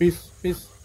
Peace, peace.